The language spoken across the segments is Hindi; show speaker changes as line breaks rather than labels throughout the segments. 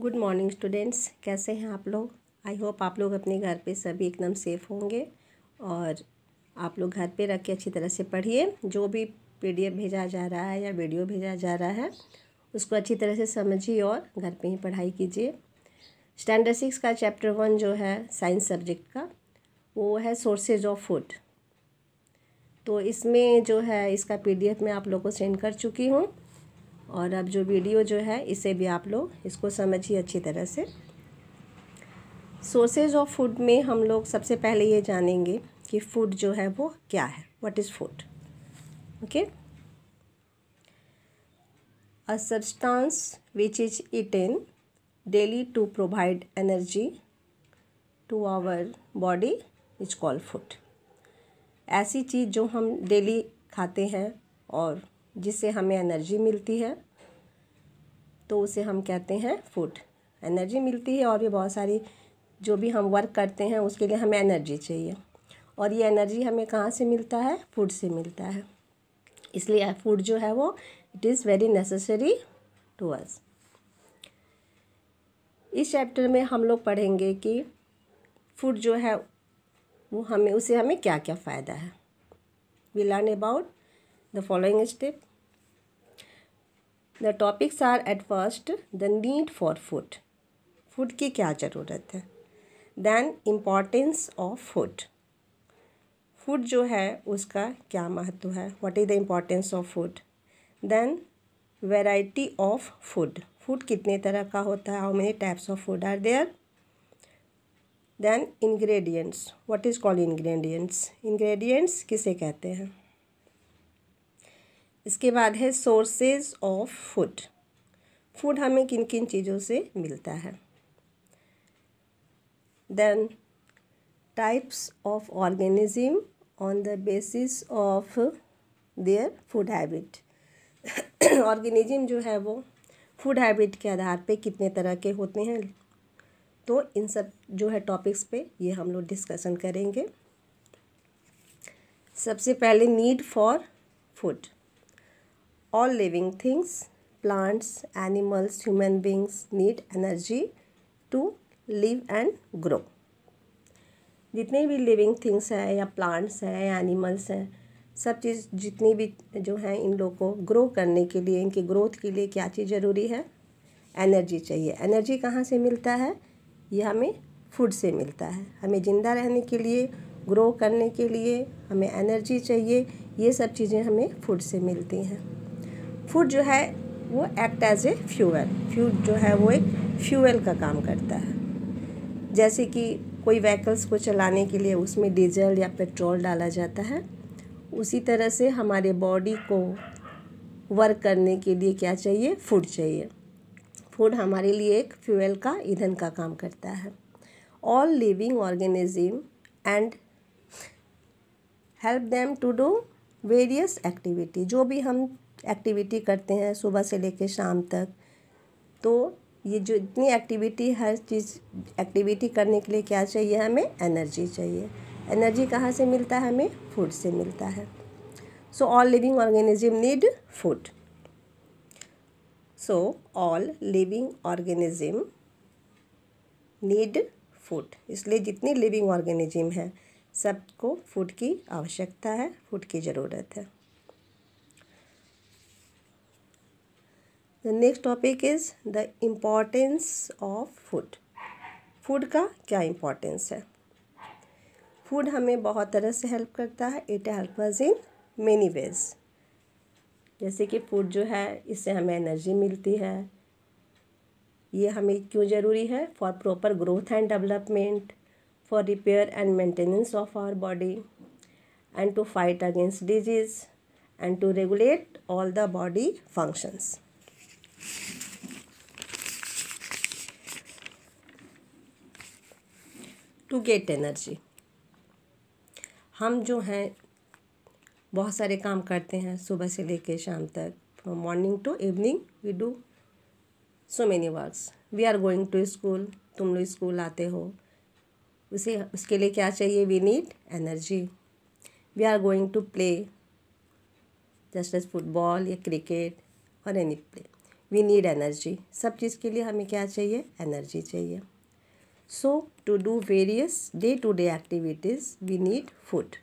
गुड मॉर्निंग स्टूडेंट्स कैसे हैं आप लोग? आई होप आप लोग अपने घर पे सभी एकदम सेफ़ होंगे और आप लोग घर पे रख के अच्छी तरह से पढ़िए। जो भी पीडीएफ भेजा जा रहा है या वीडियो भेजा जा रहा है, उसको अच्छी तरह से समझिए और घर पे ही पढ़ाई कीजिए। स्टैंडर्ड सिक्स का चैप्टर वन जो है साइंस सब्जेक्ट का, वो है सोर्सेज ऑफ़ फ़ूड तो इसमें जो है, इसका पीडीएफ मैं आप लोग को सेंड कर चुकी हूँ। और अब जो वीडियो जो है, इसे भी आप लोग इसको समझिए अच्छी तरह से। सोर्सेज ऑफ़ फ़ूड में हम लोग सबसे पहले ये जानेंगे कि फ़ूड जो है वो क्या है। What is food okay a substance which is eaten daily to provide energy to our body is call food ऐसी चीज़ जो हम डेली खाते हैं और जिससे हमें एनर्जी मिलती है तो उसे हम कहते हैं फ़ूड। एनर्जी मिलती है और भी बहुत सारी जो भी हम वर्क करते हैं, उसके लिए हमें एनर्जी चाहिए। और ये एनर्जी हमें कहाँ से मिलता है? फ़ूड से मिलता है। इसलिए फ़ूड जो है वो it is very necessary to us इस चैप्टर में हम लोग पढ़ेंगे कि फ़ूड जो है, वो हमें, उसे हमें क्या क्या फ़ायदा है। We learn about the following step the topics are at first the need for food food की क्या ज़रूरत है? Then importance of food food जो है, उसका क्या महत्व है? What is the importance of food then variety of food food कितने तरह का होता है? How many types of food are there then ingredients what is called ingredients ingredients किसे कहते हैं? इसके बाद है सोर्सेज ऑफ़ फ़ूड फ़ूड हमें किन किन चीज़ों से मिलता है? Then types of organism on the basis of their food habit organism जो है वो फ़ूड हैबिट के आधार पे कितने तरह के होते हैं? तो इन सब जो है टॉपिक्स पे ये हम लोग डिस्कशन करेंगे। सबसे पहले need for food all living things, plants, animals, human beings need energy to live and grow. जितने भी लिविंग थिंग्स हैं, या प्लांट्स हैं, या एनिमल्स हैं, सब चीज़ जितनी भी जो हैं, इन लोग को ग्रो करने के लिए, इनकी ग्रोथ के लिए क्या चीज़ ज़रूरी है? एनर्जी चाहिए। एनर्जी कहाँ से मिलता है? ये हमें फ़ूड से मिलता है। हमें ज़िंदा रहने के लिए ग्रो करने के लिए हमें एनर्जी चाहिए। ये सब चीज़ें हमें फ़ूड से मिलती हैं। फ़ूड जो है वो act as a fuel food जो है वो एक फ्यूअल का काम करता है। जैसे कि कोई व्हीकल्स को चलाने के लिए उसमें डीजल या पेट्रोल डाला जाता है। उसी तरह से हमारे बॉडी को वर्क करने के लिए क्या चाहिए? फ़ूड चाहिए। फ़ूड हमारे लिए एक फ्यूल का, ईंधन का काम करता है। All living organism and help them to do various activity जो भी हम एक्टिविटी करते हैं सुबह से लेकर शाम तक। तो ये जो इतनी एक्टिविटी हर चीज़ एक्टिविटी करने के लिए क्या चाहिए हमें? एनर्जी चाहिए। एनर्जी कहाँ से मिलता है हमें? फ़ूड से मिलता है। So all living organism need food so all living organism need food इसलिए जितनी लिविंग ऑर्गेनिज्म है, सबको फ़ूड की आवश्यकता है फ़ूड की ज़रूरत है। The next topic is the importance of food food का क्या इम्पोर्टेंस है? फ़ूड हमें बहुत तरह से हेल्प करता है। It help us in many ways जैसे कि फ़ूड जो है, इससे हमें एनर्जी मिलती है। ये हमें क्यों ज़रूरी है? For proper growth and development for repair and maintenance of our body and to fight against disease and to regulate all the body functions to get energy. हम जो हैं, बहुत सारे काम करते हैं सुबह से लेकर शाम तक। From morning to evening we do so many works we are going to school तुम लोग स्कूल आते हो। उसे, उसके लिए क्या चाहिए? We need energy we are going to play just as football या क्रिकेट और any play we need energy सब चीज़ के लिए हमें क्या चाहिए? एनर्जी चाहिए। So to do various day to day activities we need food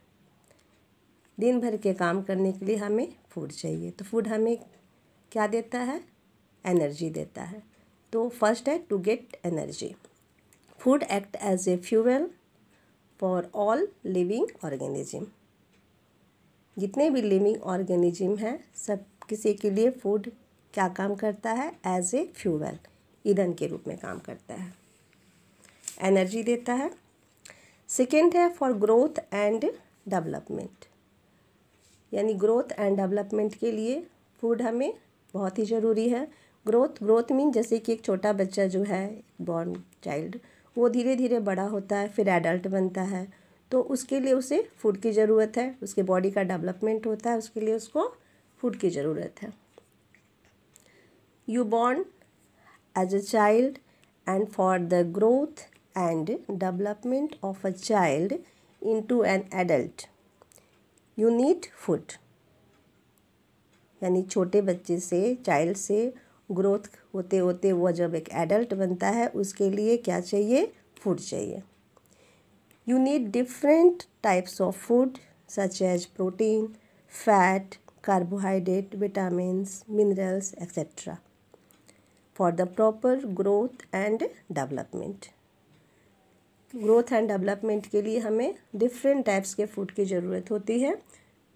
दिन भर के काम करने के लिए हमें फ़ूड चाहिए। तो फ़ूड हमें क्या देता है? एनर्जी देता है। तो फ़र्स्ट है to get energy food act as a fuel for all living organism जितने भी लिविंग ऑर्गेनिज्म हैं, सब किसी के लिए फ़ूड क्या काम करता है? एज ए फ्यूवल ईंधन के रूप में काम करता है। एनर्जी देता है। सेकेंड है फॉर ग्रोथ एंड डेवलपमेंट यानी ग्रोथ एंड डेवलपमेंट के लिए फ़ूड हमें बहुत ही ज़रूरी है। ग्रोथ ग्रोथ मीन जैसे कि एक छोटा बच्चा जो है बॉर्न चाइल्ड वो धीरे धीरे बड़ा होता है, फिर एडल्ट बनता है। तो उसके लिए उसे फ़ूड की ज़रूरत है। उसके बॉडी का डेवलपमेंट होता है, उसके लिए उसको फ़ूड की ज़रूरत है। You born as a child and for the growth and development of a child to an adult you need food यानी छोटे बच्चे से चाइल्ड से ग्रोथ होते होते वो जब एक एडल्ट बनता है, उसके लिए क्या चाहिए? फ़ूड चाहिए। You need different types of food such as protein fat carbohydrate vitamins minerals etcetera for the proper growth and development growth and development के लिए हमें डिफरेंट टाइप्स के फ़ूड की ज़रूरत होती है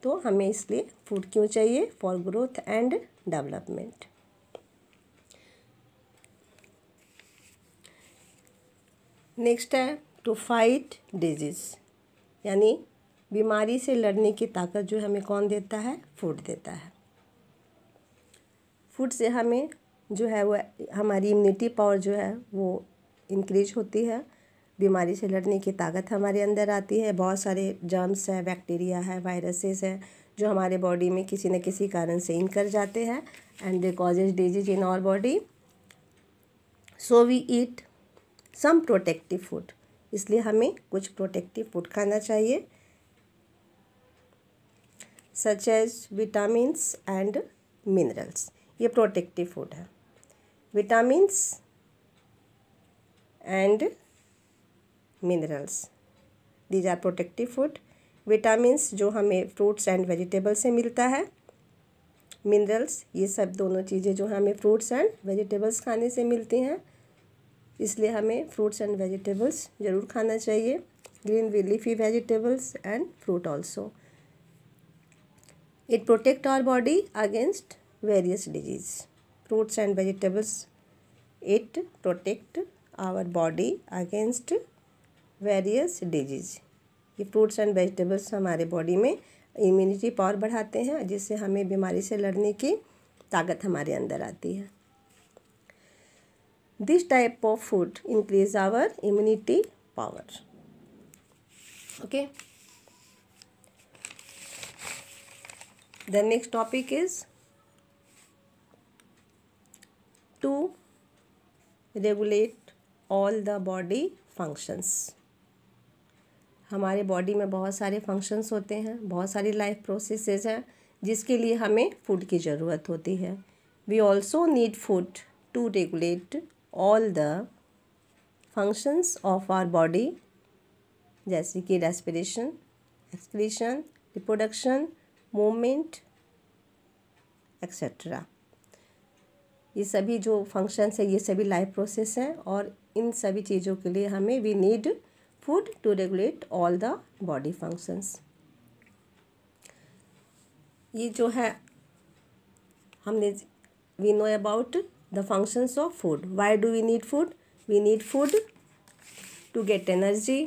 तो हमें इसलिए फ़ूड क्यों चाहिए? For growth and development next है टू फाइट डिज़ीज़ यानी बीमारी से लड़ने की ताकत जो हमें कौन देता है? फ़ूड देता है. फ़ूड से हमें जो है वो हमारी इम्यूनिटी पावर जो है वो इंक्रीज होती है। बीमारी से लड़ने की ताकत हमारे अंदर आती है। बहुत सारे जर्म्स है बैक्टीरिया है वायरसेस है, जो हमारे बॉडी में किसी न किसी कारण से इन कर जाते हैं and they causes disease in our body so we eat some protective food इसलिए हमें कुछ प्रोटेक्टिव फ़ूड खाना चाहिए such as vitamins and minerals ये प्रोटेक्टिव फ़ूड है। Vitamins and minerals these are protective food vitamins जो हमें फ्रूट्स एंड वेजिटेबल से मिलता है. मिनरल्स ये सब दोनों चीज़ें जो हमें फ्रूट्स एंड वेजिटेबल्स खाने से मिलती हैं. इसलिए हमें फ्रूट्स एंड वेजिटेबल्स ज़रूर खाना चाहिए. Green leafy vegetables and fruit also it protect our body against various disease fruits and vegetables. It protect our body against various disease ये फ्रूट्स एंड वेजिटेबल्स हमारे बॉडी में इम्यूनिटी पावर बढ़ाते हैं, जिससे हमें बीमारी से लड़ने की ताकत हमारे अंदर आती है। This type of food increase our immunity power okay the next topic is to regulate all the body functions. हमारे बॉडी में बहुत सारे फ़ंक्शंस होते हैं, बहुत सारी लाइफ प्रोसेसेस हैं, जिसके लिए हमें फ़ूड की ज़रूरत होती है। We also need food to regulate all the functions of our body जैसे कि respiration excretion reproduction movement etcetera ये सभी जो फ़ंक्शंस है, ये सभी लाइफ प्रोसेस हैं और इन सभी चीज़ों के लिए हमें we need food to regulate all the body functions ये जो है, हमने we know about the functions of food why do we need food we need food to get energy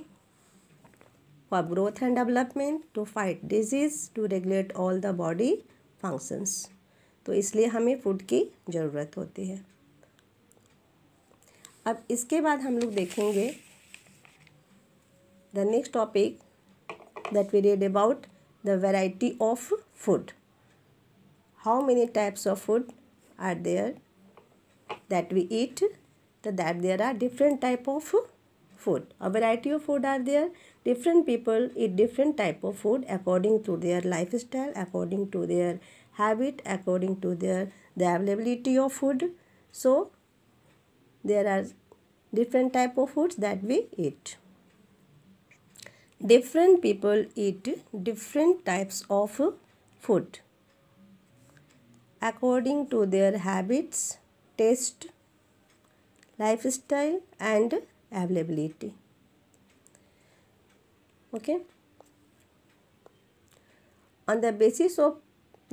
for growth and development to fight disease to regulate all the body functions तो इसलिए हमें फ़ूड की ज़रूरत होती है। अब इसके बाद हम लोग देखेंगे the next topic that we read about the variety of food how many types of food are there that we eat the that there are different type of food a variety of food are there different people eat different type of food according to their life style according to their habit according to their the availability of food. So there are different type of foods that we eat. Different people eat different types of food. According to their habits taste lifestyle and availability. Okay? On the basis of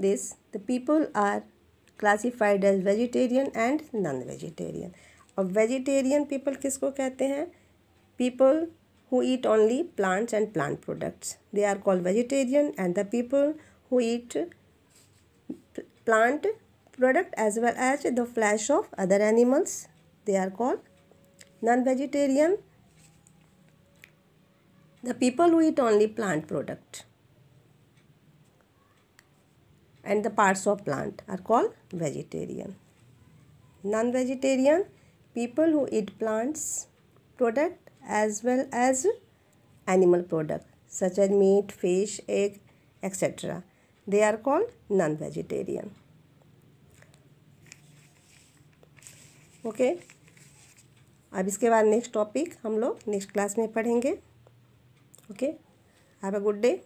this the people are classified as vegetarian and non vegetarian अब vegetarian people किसको कहते हैं people who eat only plants and plant products they are called vegetarian and the people who eat plant product as well as the flesh of other animals they are called non vegetarian the people who eat only plant product And the parts of plant are called vegetarian. Non-vegetarian people who eat plants product as well as animal product such as meat, fish, egg, etc. They are called non-vegetarian. Okay okay? अब इसके बाद नेक्स्ट टॉपिक हम लोग नेक्स्ट क्लास में पढ़ेंगे Okay, have a good day.